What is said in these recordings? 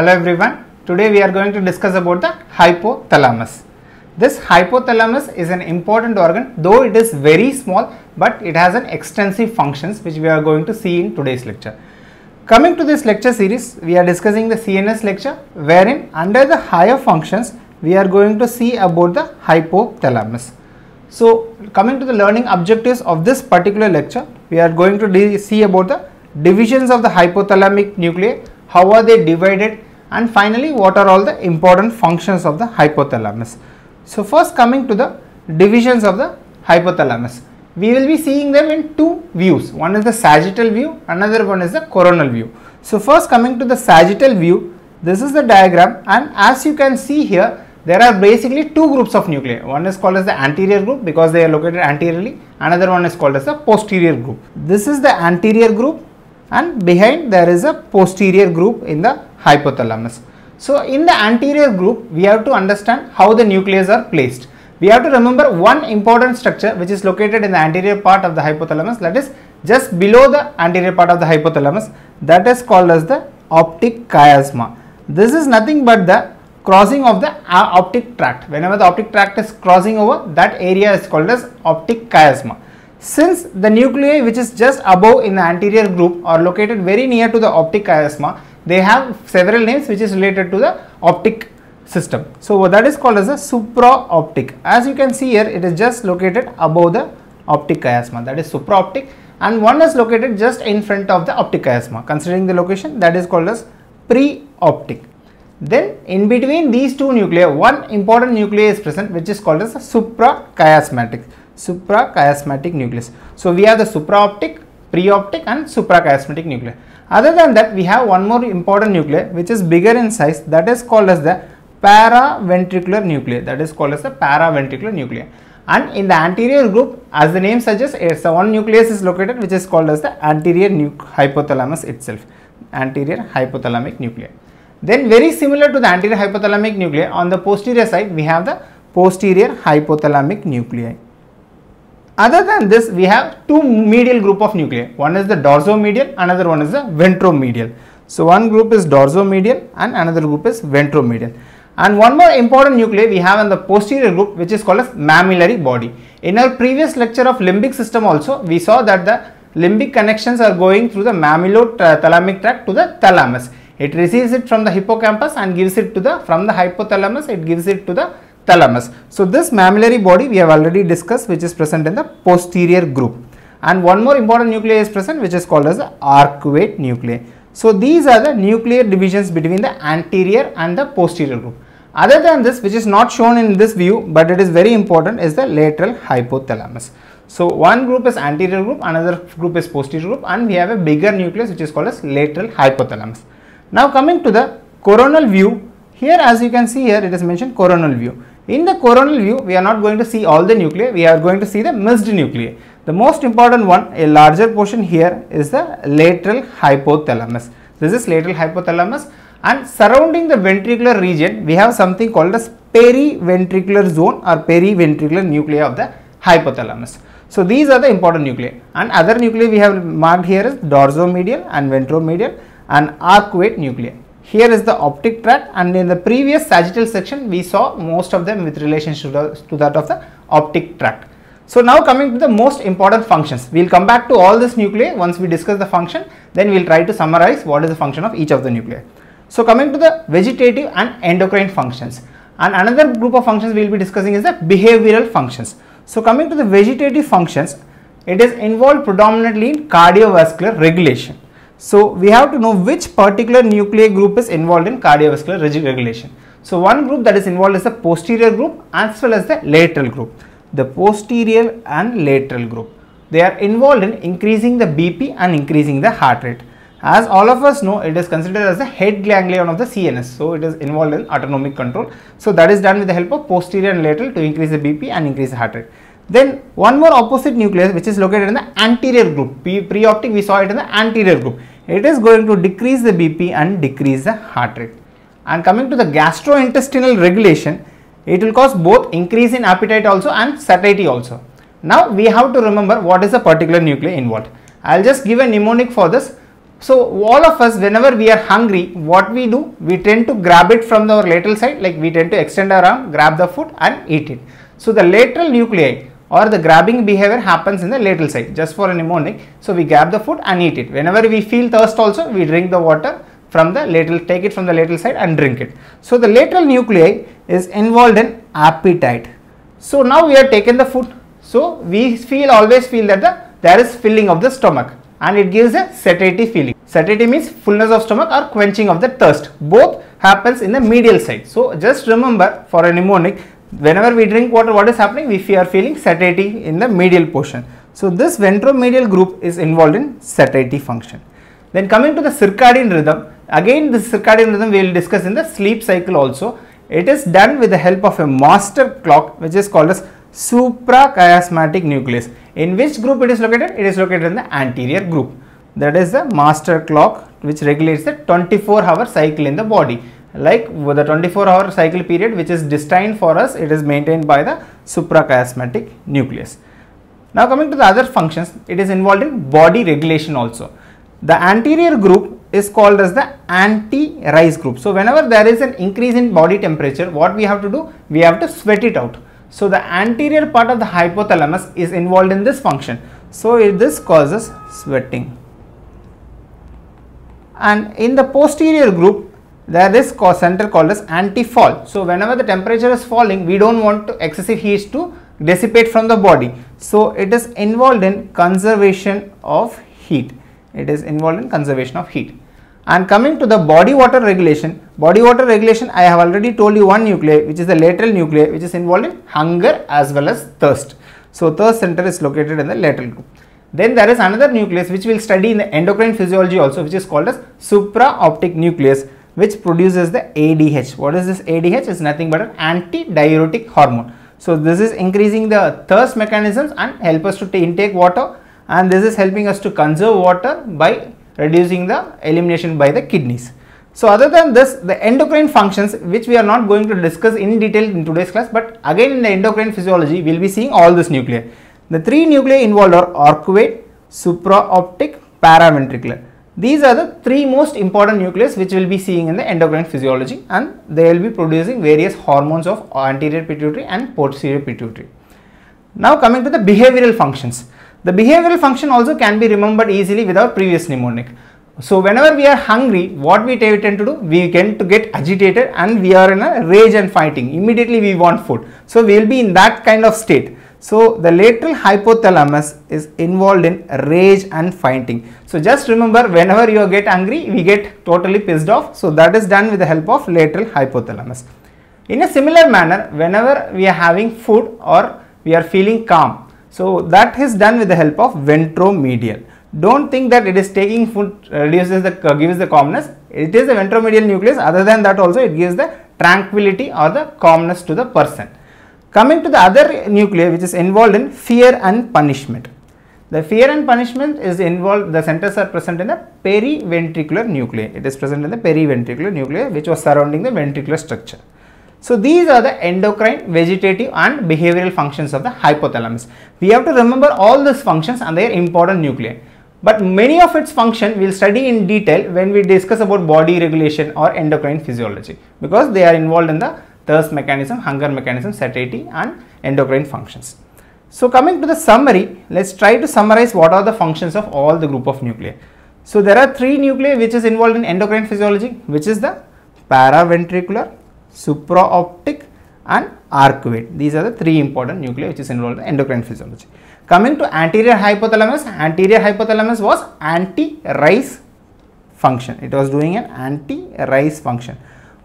Hello everyone. Today we are going to discuss about the hypothalamus. This hypothalamus is an important organ though it is very small but it has an extensive functions which we are going to see in today's lecture. Coming to this lecture series, we are discussing the CNS lecture wherein under the higher functions we are going to see about the hypothalamus. So coming to the learning objectives of this particular lecture, we are going to see about the divisions of the hypothalamic nuclei, how are they divided and finally what are all the important functions of the hypothalamus. So first coming to the divisions of the hypothalamus, we will be seeing them in two views, one is the sagittal view, another one is the coronal view. So first coming to the sagittal view, this is the diagram and as you can see here, there are basically two groups of nuclei. One is called as the anterior group because they are located anteriorly. Another one is called as the posterior group. This is the anterior group and behind there is a posterior group in the hypothalamus. So in the anterior group, we have to understand how the nucleus are placed. We have to remember one important structure which is located in the anterior part of the hypothalamus that is just below the anterior part of the hypothalamus that is called as the optic chiasma. This is nothing but the crossing of the uh, optic tract. Whenever the optic tract is crossing over, that area is called as optic chiasma. Since the nuclei which is just above in the anterior group are located very near to the optic chiasma, they have several names which is related to the optic system. So that is called as a supraoptic. As you can see here, it is just located above the optic chiasma. That is supraoptic, and one is located just in front of the optic chiasma. Considering the location, that is called as preoptic. Then in between these two nuclei, one important nucleus is present which is called as a suprachiasmatic, suprachiasmatic nucleus. So we have the supraoptic, preoptic and suprachiasmatic nuclei. Other than that, we have one more important nuclei which is bigger in size that is called as the paraventricular nuclei that is called as the paraventricular nuclei. And in the anterior group as the name suggests, it's a one nucleus is located which is called as the anterior hypothalamus itself, anterior hypothalamic nuclei. Then very similar to the anterior hypothalamic nuclei on the posterior side we have the posterior hypothalamic nuclei. Other than this we have two medial group of nuclei. One is the dorsomedial, another one is the ventromedial. So one group is dorsomedial and another group is ventromedial. And one more important nuclei we have in the posterior group which is called as mammillary body. In our previous lecture of limbic system also we saw that the limbic connections are going through the mammillothalamic tract to the thalamus it receives it from the hippocampus and gives it to the from the hypothalamus it gives it to the thalamus. So this mammillary body we have already discussed which is present in the posterior group. And one more important nuclei is present which is called as the arcuate nuclei. So these are the nuclear divisions between the anterior and the posterior group. Other than this which is not shown in this view but it is very important is the lateral hypothalamus. So one group is anterior group another group is posterior group and we have a bigger nucleus which is called as lateral hypothalamus. Now coming to the coronal view, here as you can see here it is mentioned coronal view. In the coronal view, we are not going to see all the nuclei, we are going to see the missed nuclei. The most important one, a larger portion here is the lateral hypothalamus. This is lateral hypothalamus and surrounding the ventricular region, we have something called as periventricular zone or periventricular nuclei of the hypothalamus. So these are the important nuclei and other nuclei we have marked here is dorsomedial and ventromedial and arcuate nuclei. Here is the optic tract and in the previous sagittal section we saw most of them with relation to, to that of the optic tract. So now coming to the most important functions, we will come back to all this nuclei once we discuss the function then we will try to summarize what is the function of each of the nuclei. So coming to the vegetative and endocrine functions and another group of functions we will be discussing is the behavioral functions. So coming to the vegetative functions, it is involved predominantly in cardiovascular regulation. So we have to know which particular nuclear group is involved in cardiovascular regulation. So one group that is involved is the posterior group as well as the lateral group. The posterior and lateral group. They are involved in increasing the BP and increasing the heart rate. As all of us know, it is considered as the head ganglion of the CNS. So it is involved in autonomic control. So that is done with the help of posterior and lateral to increase the BP and increase the heart rate. Then one more opposite nucleus which is located in the anterior group. Pre-optic we saw it in the anterior group. It is going to decrease the BP and decrease the heart rate. And coming to the gastrointestinal regulation, it will cause both increase in appetite also and satiety also. Now we have to remember what is the particular nuclei involved. I will just give a mnemonic for this So all of us whenever we are hungry what we do we tend to grab it from our lateral side like we tend to extend our arm grab the food and eat it. So the lateral nuclei or the grabbing behavior happens in the lateral side just for a mnemonic. So we grab the food and eat it. Whenever we feel thirst also we drink the water from the lateral take it from the lateral side and drink it. So the lateral nuclei is involved in appetite. So now we have taken the food. So we feel always feel that the there is filling of the stomach and it gives a satiety feeling. Satiety means fullness of stomach or quenching of the thirst. Both happens in the medial side. So just remember for a mnemonic, whenever we drink water, what is happening? We are feeling satiety in the medial portion. So this ventromedial group is involved in satiety function. Then coming to the circadian rhythm, again this circadian rhythm we will discuss in the sleep cycle also. It is done with the help of a master clock which is called as suprachiasmatic nucleus. In which group it is located? It is located in the anterior group. That is the master clock which regulates the 24 hour cycle in the body. Like with the 24 hour cycle period which is destined for us, it is maintained by the suprachiasmatic nucleus. Now coming to the other functions, it is involved in body regulation also. The anterior group is called as the anti-rise group. So whenever there is an increase in body temperature, what we have to do? We have to sweat it out. So the anterior part of the hypothalamus is involved in this function. So this causes sweating. And in the posterior group, there is center called as anti-fall. So whenever the temperature is falling, we don't want to excessive heat to dissipate from the body. So it is involved in conservation of heat. It is involved in conservation of heat. And coming to the body water regulation, body water regulation I have already told you one nuclei which is the lateral nuclei which is involved in hunger as well as thirst. So thirst center is located in the lateral group. Then there is another nucleus which we will study in the endocrine physiology also which is called as supraoptic nucleus which produces the ADH. What is this ADH? It's nothing but an anti-diuretic hormone. So this is increasing the thirst mechanisms and help us to intake water and this is helping us to conserve water by reducing the elimination by the kidneys. So other than this, the endocrine functions which we are not going to discuss in detail in today's class, but again in the endocrine physiology, we will be seeing all this nuclei. The three nuclei involved are arcuate, supraoptic, paraventricular. These are the three most important nucleus which we will be seeing in the endocrine physiology and they will be producing various hormones of anterior pituitary and posterior pituitary. Now coming to the behavioral functions. The behavioral function also can be remembered easily without previous mnemonic. So whenever we are hungry, what we tend to do? We tend to get agitated and we are in a rage and fighting. Immediately we want food. So we will be in that kind of state. So the lateral hypothalamus is involved in rage and fighting. So just remember whenever you get angry, we get totally pissed off. So that is done with the help of lateral hypothalamus. In a similar manner, whenever we are having food or we are feeling calm, so that is done with the help of ventromedial. Don't think that it is taking food reduces the uh, gives the calmness. It is the ventromedial nucleus. Other than that also it gives the tranquility or the calmness to the person. Coming to the other nuclei which is involved in fear and punishment. The fear and punishment is involved, the centers are present in the periventricular nuclei. It is present in the periventricular nuclei which was surrounding the ventricular structure. So these are the endocrine, vegetative and behavioral functions of the hypothalamus. We have to remember all these functions and their important nuclei. But many of its function we will study in detail when we discuss about body regulation or endocrine physiology because they are involved in the thirst mechanism, hunger mechanism, satiety and endocrine functions. So coming to the summary, let's try to summarize what are the functions of all the group of nuclei. So there are three nuclei which is involved in endocrine physiology which is the paraventricular, supraoptic and arcuate. These are the three important nuclei which is involved in endocrine physiology. Coming to anterior hypothalamus, anterior hypothalamus was anti-rise function. It was doing an anti-rise function.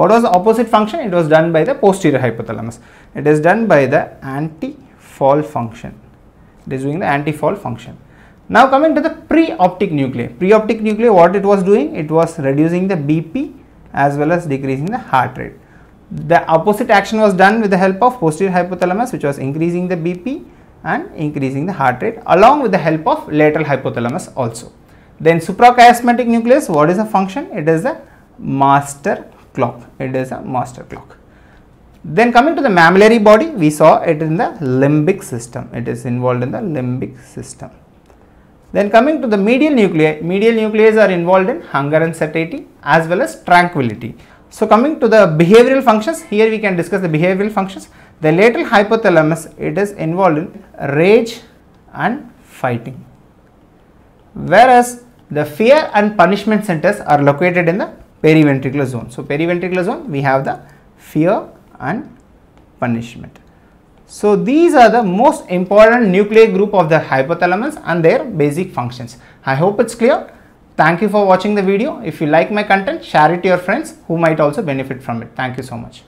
What was the opposite function? It was done by the posterior hypothalamus. It is done by the anti-fall function. It is doing the anti-fall function. Now coming to the preoptic nuclei. Preoptic nuclei what it was doing? It was reducing the BP as well as decreasing the heart rate. The opposite action was done with the help of posterior hypothalamus which was increasing the BP and increasing the heart rate along with the help of lateral hypothalamus also. Then suprachiasmatic nucleus what is the function? It is the master clock. It is a master clock. Then coming to the mammillary body we saw it in the limbic system. It is involved in the limbic system. Then coming to the medial nuclei, medial nuclei are involved in hunger and satiety as well as tranquility. So coming to the behavioral functions, here we can discuss the behavioral functions. The lateral hypothalamus, it is involved in rage and fighting. Whereas the fear and punishment centers are located in the periventricular zone. So periventricular zone, we have the fear and punishment. So these are the most important nuclear group of the hypothalamus and their basic functions. I hope it's clear. Thank you for watching the video. If you like my content, share it to your friends who might also benefit from it. Thank you so much.